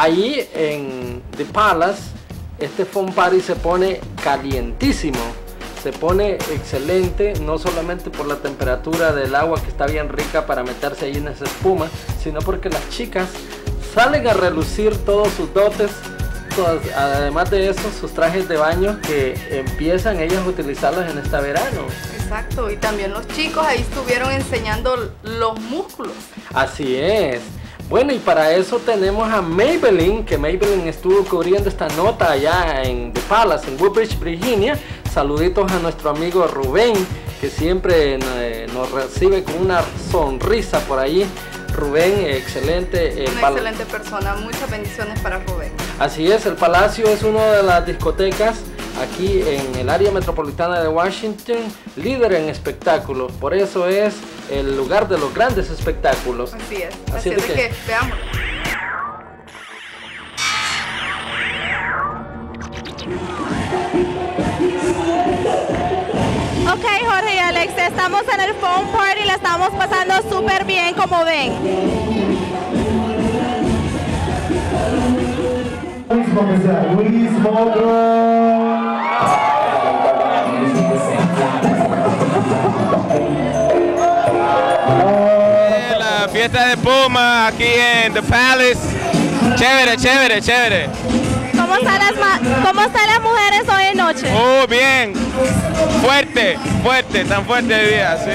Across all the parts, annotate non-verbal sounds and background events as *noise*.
ahí en The Palace, este Fun Party se pone calientísimo. Se pone excelente, no solamente por la temperatura del agua que está bien rica para meterse ahí en esa espuma, sino porque las chicas salen a relucir todos sus dotes además de eso, sus trajes de baño que empiezan ellas a utilizarlos en este verano. Exacto, y también los chicos ahí estuvieron enseñando los músculos. Así es. Bueno, y para eso tenemos a Maybelline, que Maybelline estuvo cubriendo esta nota allá en The Palace, en Woodbridge, Virginia. Saluditos a nuestro amigo Rubén, que siempre eh, nos recibe con una sonrisa por ahí. Rubén, excelente. eh, Una excelente persona, muchas bendiciones para Rubén. Así es, el Palacio es una de las discotecas aquí en el área metropolitana de Washington, líder en espectáculos. Por eso es el lugar de los grandes espectáculos. Así es. Así Así, es de que- que, veamos. Ok, Jorge y Alex, estamos en el phone party, la estamos pasando súper bien, como ven. Luis Mogro. Fiesta de Puma aquí en The Palace. Chévere, chévere, chévere. ¿Cómo están las, cómo están las mujeres hoy en noche? Oh, bien. Fuerte, fuerte, tan fuerte el día, sí.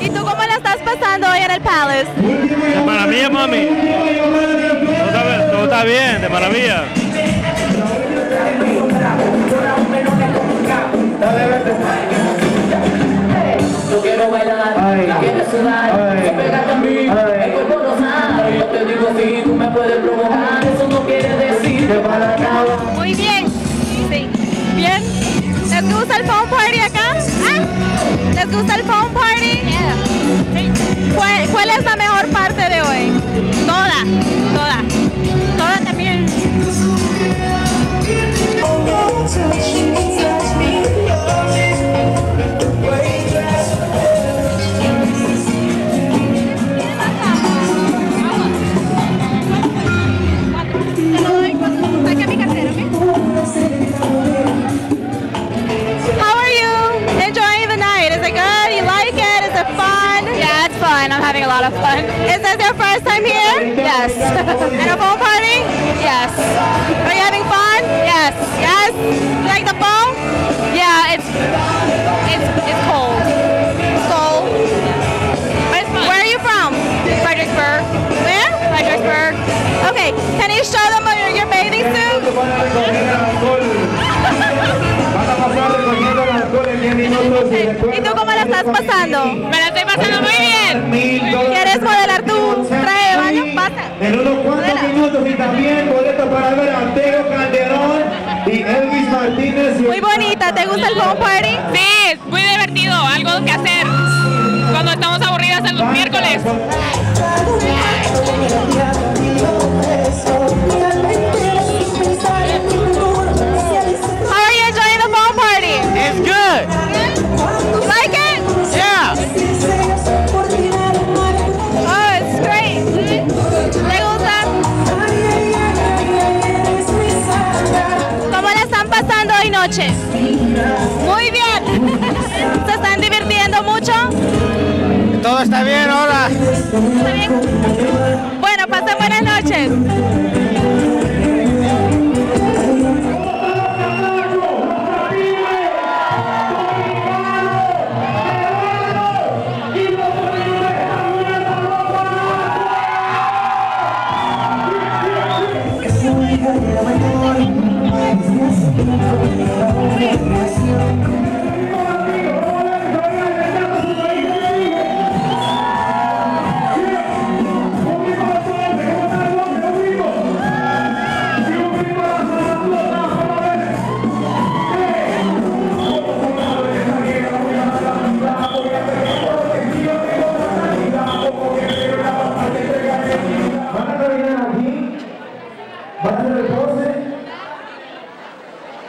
¿Y tú cómo la estás pasando hoy en el Palace? De maravilla, mami. Todo está, bien, todo está bien, de maravilla. Yo quiero bailar, la quiero sudar, si pégate a mí, el cuerpo no sabe, yo te digo si tú me puedes provocar, eso no quiere decir que para cama. Muy bien. Sí. ¿Bien? ¿Les gusta el phone party acá? ¿Ah? ¿Les gusta el phone party? Sí. ¿Cuál, cuál es la mejor parte de hoy? Toda. Toda In party? Yes. Are you having fun? Yes. Yes? You like the phone? Yeah, it's it's it's cold. It's cold. It's fun. Where are you from? Fredericksburg. Where? Fredericksburg. Okay. Can you show them your, your bathing suit? *laughs* ¿Y tú cómo la estás pasando? Me la estoy pasando muy bien. ¿Quieres modelar tu traje de baño? Pasa. En minutos y también boleto para ver a Teo Calderón y Elvis Martínez. Muy bonita. ¿Te gusta el phone party? Sí, muy divertido, algo que hacer cuando estamos aburridas el miércoles. Noche? Muy bien. *laughs* ¿Se están divirtiendo mucho? Todo está bien, hola. ¿Está bien? Bueno, pasen buenas noches.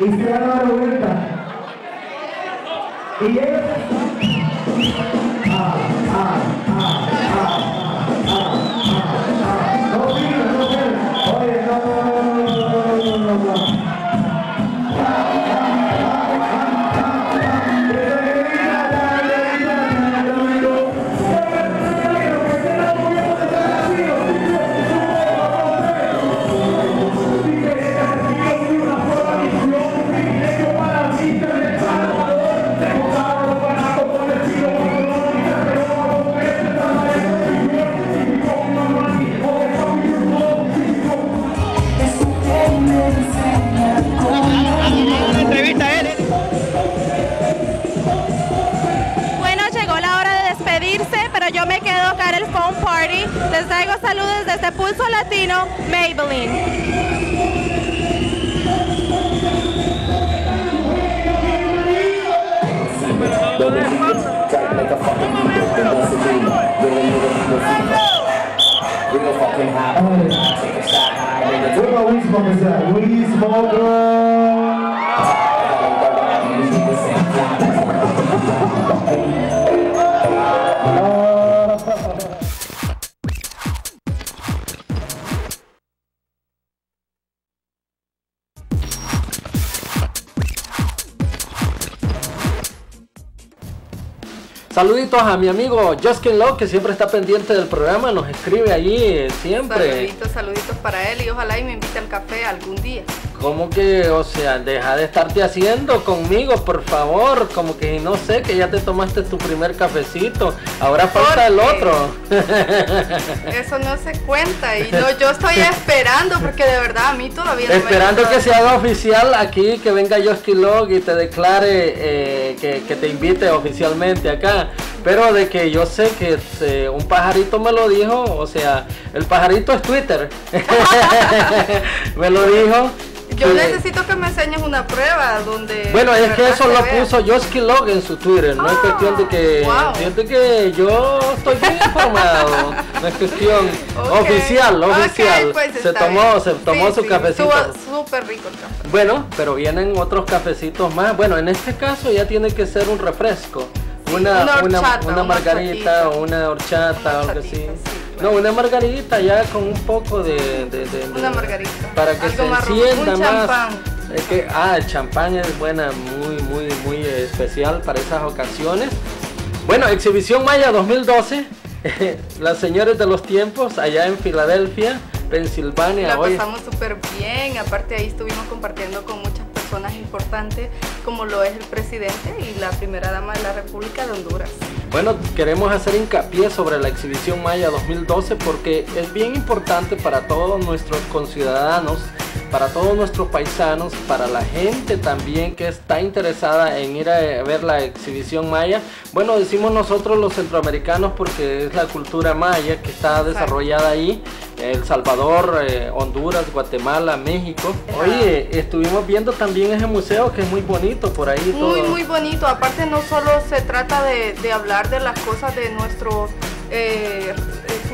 Y se van a dar vuelta. Y ellos... traigo saludos desde Pulso Latino, Maybelline. Saluditos a mi amigo Justin Lowe, que siempre está pendiente del programa, nos escribe allí siempre. Saluditos, saluditos para él y ojalá y me invite al café algún día. Como que, o sea, deja de estarte haciendo conmigo, por favor. Como que no sé, que ya te tomaste tu primer cafecito. Ahora falta el otro. Eso no se cuenta y no, yo *laughs* estoy esperando porque de verdad a mí todavía no Esperando que se haga oficial aquí, que venga Yoski Log y te declare eh, que, que te invite oficialmente acá. Pero de que yo sé que eh, un pajarito me lo dijo, o sea, el pajarito es Twitter. *laughs* me lo dijo. Yo que- necesito que me enseñes una prueba donde... Bueno, es que eso lo vea. puso Yoski Log en su Twitter, no es Ah, cuestión de que, wow. fíjate que yo estoy bien *laughs* informado, no es cuestión oficial, oficial, pues se tomó, bien. se tomó Sí, su sí, cafecito. Estuvo súper rico el café. Bueno, pero vienen otros cafecitos más. Bueno, en este caso ya tiene que ser un refresco. Una, una horchata, una una margarita una horchata Una o algo así. sí, No, una margarita ya con un poco de... de- Una margarita. Para que Algo se más encienda un más. champán. Es que, ah, el champán es buena, muy, muy, muy especial para esas ocasiones. Bueno, Exhibición Maya 2012. *laughs* Las señores de los tiempos allá en Filadelfia, Pensilvania. La Oye, pasamos súper bien, aparte ahí estuvimos compartiendo con muchas personas importantes como lo es el presidente y la primera dama de la República de Honduras. Bueno, queremos hacer hincapié sobre la exhibición Maya 2012 porque es bien importante para todos nuestros conciudadanos, para todos nuestros paisanos, para la gente también que está interesada en ir a ver la exhibición Maya. Bueno, decimos nosotros los centroamericanos porque es la cultura maya que está desarrollada ahí. El Salvador, eh, Honduras, Guatemala, México. Oye, estuvimos viendo también ese museo que es muy bonito por ahí. Muy, todo. muy bonito. Aparte no solo se trata de, de hablar de las cosas de nuestro eh,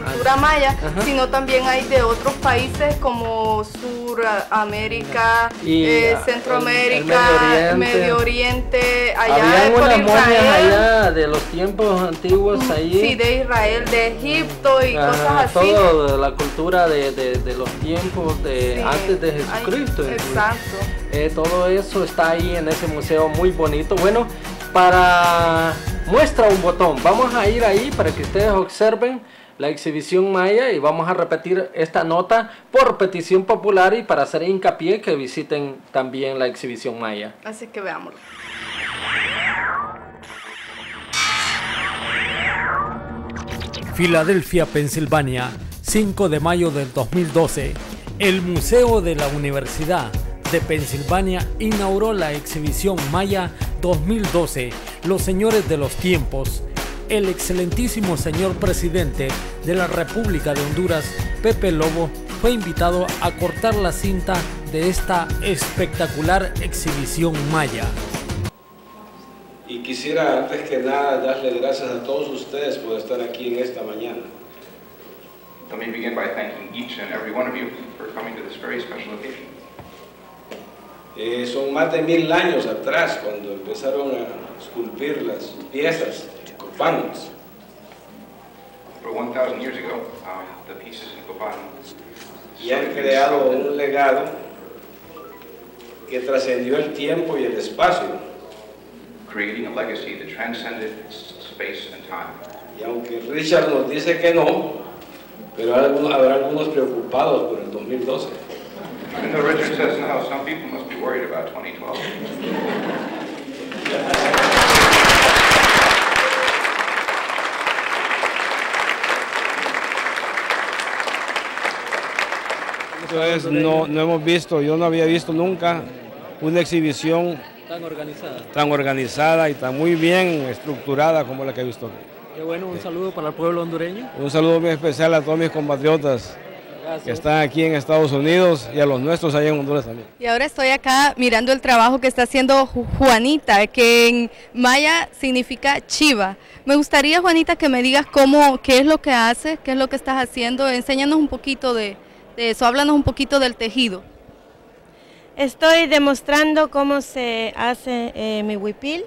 cultura maya, Ajá. sino también hay de otros países como Suramérica, Y, eh, Centroamérica, el- el Medio Medio Oriente. Oriente, allá por unas Israel. allá de los tiempos antiguos allí. Sí, de Israel, de Egipto y Ajá, cosas así. Todo de la cultura de, de- de los tiempos de Sí, antes de hay- Jesucristo. incluso. Exacto. Eh, todo eso está ahí en ese museo muy bonito. Bueno, para muestra un botón, vamos a ir ahí para que ustedes observen la exhibición maya y vamos a repetir esta nota por petición popular y para hacer hincapié que visiten también la exhibición maya. Así que veámoslo. Filadelfia, Pensilvania, 5 de mayo del 2012. El Museo de la Universidad de Pensilvania inauguró la exhibición Maya 2012, Los Señores de los Tiempos. El excelentísimo señor presidente de la República de Honduras, Pepe Lobo, fue invitado a cortar la cinta de esta espectacular exhibición Maya. Y quisiera antes que nada darle gracias a todos ustedes por estar aquí en esta mañana. Let me begin by thanking each and every one of you for coming to this very special occasion. Eh, son más de mil años atrás cuando empezaron a esculpir las piezas Copán. For 1,000 years ago, the pieces in Copan y han creado un legado que trascendió el tiempo y el espacio. creating a legacy that transcended s- space and time. Y aunque Richard nos dice que no, pero habrá algunos preocupados por el 2012. Even though Richard says no, some people must be worried about 2012. *laughs* Eso es, no, no hemos visto, yo no había visto nunca una exhibición Tan organizada. tan organizada y tan muy bien estructurada como la que he visto aquí. Qué bueno, un saludo para el pueblo hondureño. Un saludo muy especial a todos mis compatriotas que están aquí en Estados Unidos y a los nuestros allá en Honduras también. Y ahora estoy acá mirando el trabajo que está haciendo Ju- Juanita, que en maya significa chiva. Me gustaría, Juanita, que me digas cómo, qué es lo que haces, qué es lo que estás haciendo. Enséñanos un poquito de, de eso, háblanos un poquito del tejido. Estoy demostrando cómo se hace eh, mi huipil.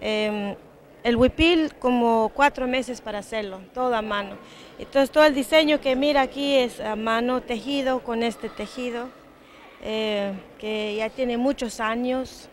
Em, el huipil como cuatro meses para hacerlo, todo a mano. Entonces todo el diseño que mira aquí es a mano tejido con este tejido eh, que ya tiene muchos años,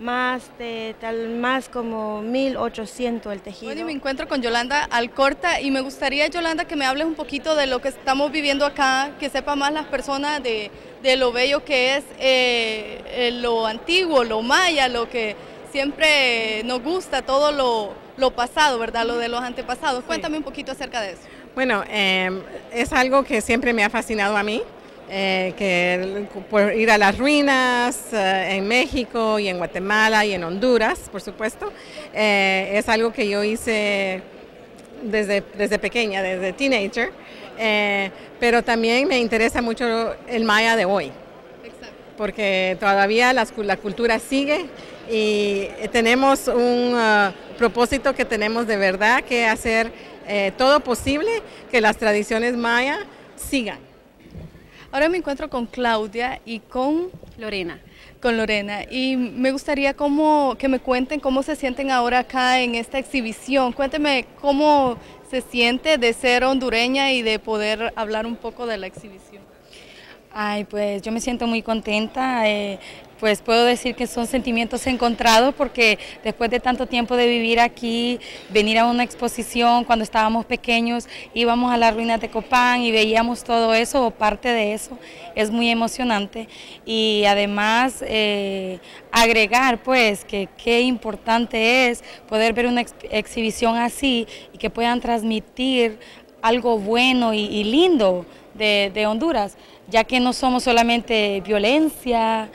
más de tal más como 1800 el tejido. Bueno, y me encuentro con Yolanda Alcorta y me gustaría, Yolanda, que me hables un poquito de lo que estamos viviendo acá, que sepa más las personas de, de lo bello que es eh, eh, lo antiguo, lo maya, lo que siempre nos gusta, todo lo, lo pasado, ¿verdad? Lo de los antepasados. Cuéntame un poquito acerca de eso. Bueno, eh, es algo que siempre me ha fascinado a mí, eh, que por ir a las ruinas eh, en México y en Guatemala y en Honduras, por supuesto, eh, es algo que yo hice desde, desde pequeña, desde teenager, eh, pero también me interesa mucho el maya de hoy porque todavía las la, cultura sigue y tenemos un propósito que tenemos de verdad que hacer todo posible que las tradiciones maya sigan. Ahora me encuentro con Claudia y con Lorena. Con Lorena. Y me gustaría cómo, que me cuenten cómo se sienten ahora acá en esta exhibición. Cuénteme cómo se siente de ser hondureña y de poder hablar un poco de la exhibición. Ay, pues yo me siento muy contenta. eh, pues puedo decir que son sentimientos encontrados porque después de tanto tiempo de vivir aquí, venir a una exposición cuando estábamos pequeños, íbamos a las ruinas de Copán y veíamos todo eso o parte de eso, es muy emocionante. Y además eh, agregar pues que qué importante es poder ver una ex- exhibición así y que puedan transmitir algo bueno y, y lindo de, de Honduras, ya que no somos solamente violencia,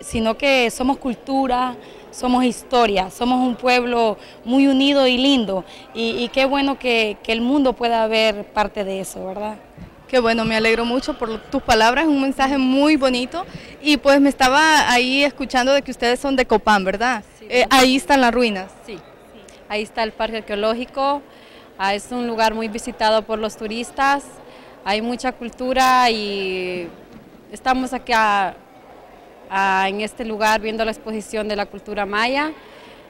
sino que somos cultura, somos historia, somos un pueblo muy unido y lindo. Y, y qué bueno que, que el mundo pueda ver parte de eso, ¿verdad? Qué bueno, me alegro mucho por tus palabras, un mensaje muy bonito. Y pues me estaba ahí escuchando de que ustedes son de Copán, ¿verdad? Eh, ahí están las ruinas. Sí, ahí está el parque arqueológico, ah, es un lugar muy visitado por los turistas, hay mucha cultura y estamos acá ah, en este lugar viendo la exposición de la cultura maya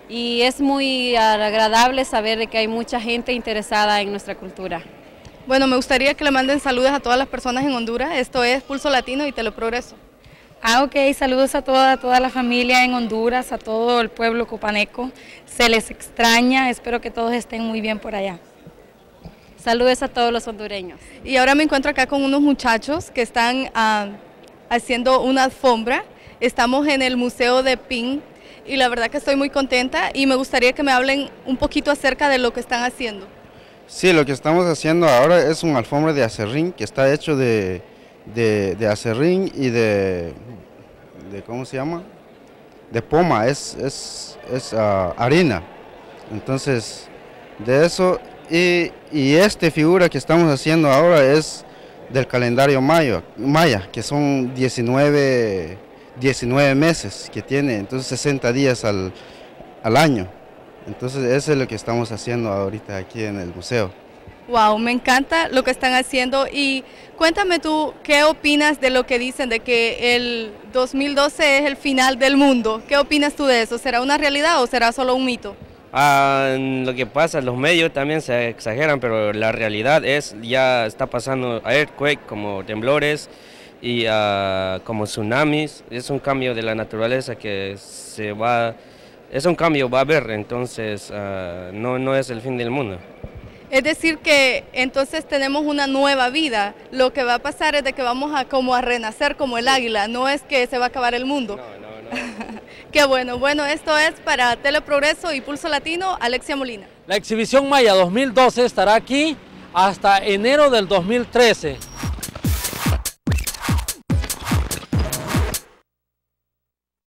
y es muy agradable saber de que hay mucha gente interesada en nuestra cultura. Bueno, me gustaría que le manden saludos a todas las personas en Honduras. Esto es Pulso Latino y Teleprogreso. Ah, ok, saludos a toda, toda la familia en Honduras, a todo el pueblo copaneco. Se les extraña, espero que todos estén muy bien por allá. Saludos a todos los hondureños. Y ahora me encuentro acá con unos muchachos que están ah, haciendo una alfombra. Estamos en el Museo de Pin y la verdad que estoy muy contenta y me gustaría que me hablen un poquito acerca de lo que están haciendo. Sí, lo que estamos haciendo ahora es un alfombra de acerrín que está hecho de, de, acerrín y de, de, ¿cómo se llama? De poma, es, es, es ah, harina. Entonces, de eso, y, y esta figura que estamos haciendo ahora es del calendario mayo, maya, que son 19, 19 meses que tiene, entonces 60 días al, al año. Entonces eso es lo que estamos haciendo ahorita aquí en el museo. Wow, me encanta lo que están haciendo y cuéntame tú qué opinas de lo que dicen de que el 2012 es el final del mundo. ¿Qué opinas tú de eso? ¿Será una realidad o será solo un mito? Ah, lo que pasa, los medios también se exageran, pero la realidad es, ya está pasando earthquake como temblores y ah, como tsunamis. Es un cambio de la naturaleza que se va, es un cambio, va a haber, entonces ah, no, no es el fin del mundo. Es decir que entonces tenemos una nueva vida. Lo que va a pasar es de que vamos a como a renacer como el águila. No es que se va a acabar el mundo. *laughs* Qué bueno. Bueno, esto es para Teleprogreso y Pulso Latino, Alexia Molina. La exhibición Maya 2012 estará aquí hasta enero del 2013.